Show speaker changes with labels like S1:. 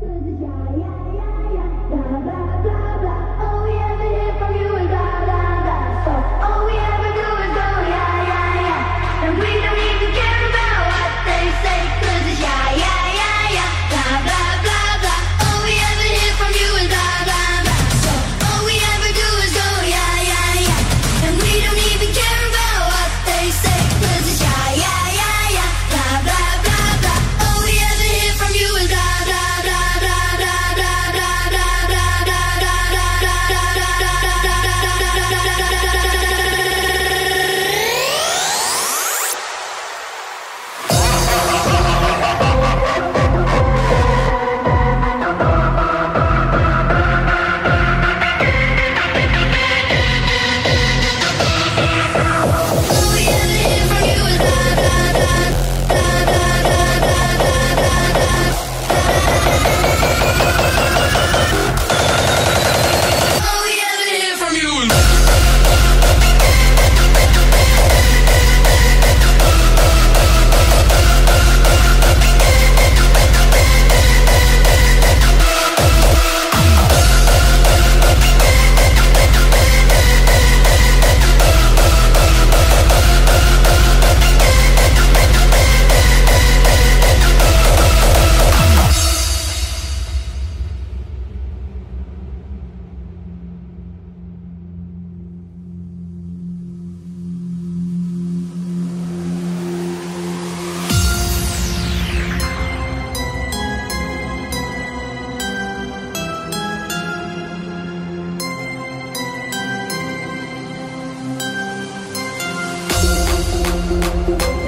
S1: Yeah, yeah, yeah, yeah, da, da, da. Música